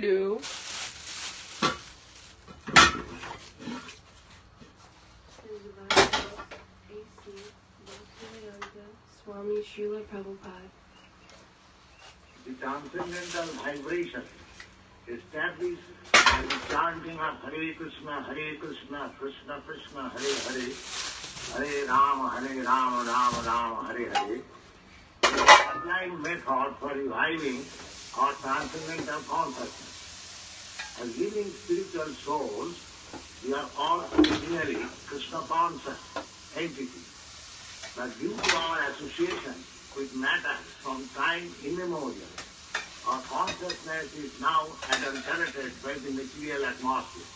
Hello. Swami Srila Prabhupada. The transcendental vibration established by the chanting of Hare Krishna, Hare Krishna, Krishna Krishna, Hare Hare, Hare Rama, Hare Rama, Rama Rama, Hare Hare. The sublime method for reviving our transcendental consciousness. As living spiritual souls, we are all originally Krishna conscious entities. But due to our association with matter from time immemorial, our consciousness is now adulterated by the material atmosphere.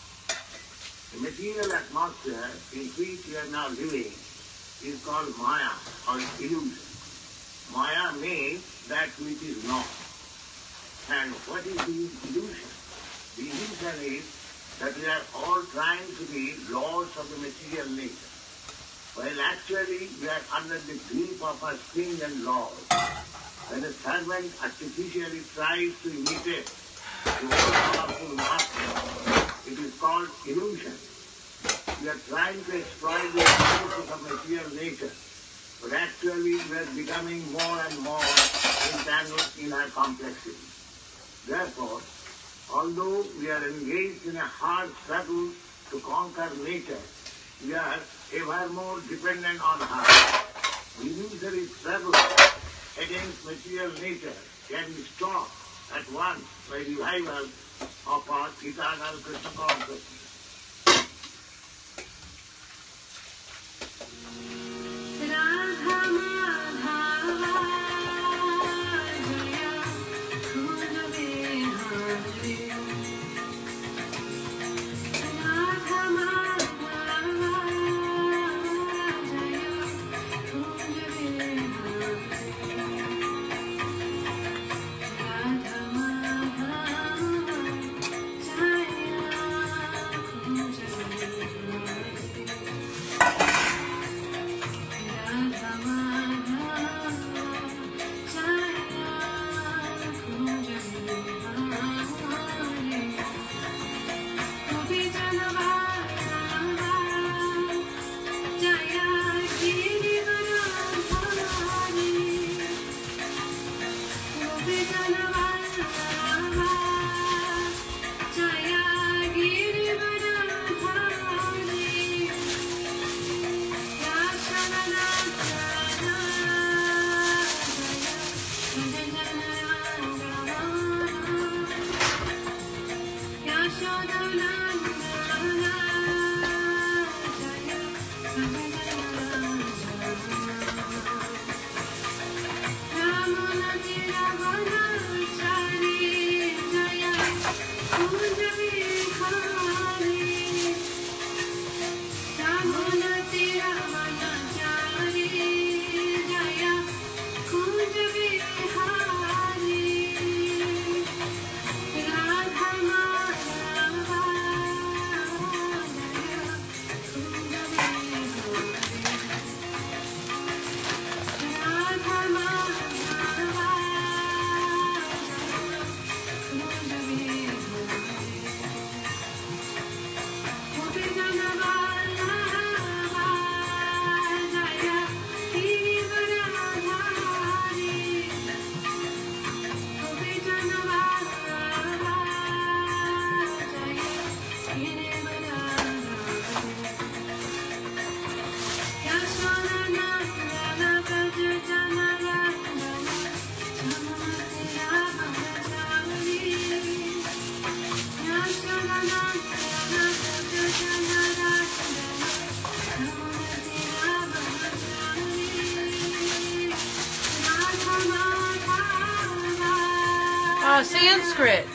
The material atmosphere in which we are now living is called Maya or illusion. Maya means that which is not. And what is the illusion? The illusion is that we are all trying to be lords of the material nature. While actually we are under the grip of a king and lord. When a servant artificially tries to imitate the all-powerful master, it is called illusion. We are trying to exploit the resources of material nature, but actually we are becoming more and more entangled in our complexity. Therefore, although we are engaged in a hard struggle to conquer nature, we are ever more dependent on her. The illusory struggle against material nature can be stopped at once by revival of our eternal Krishna consciousness. Sanskrit.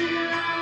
Krishna,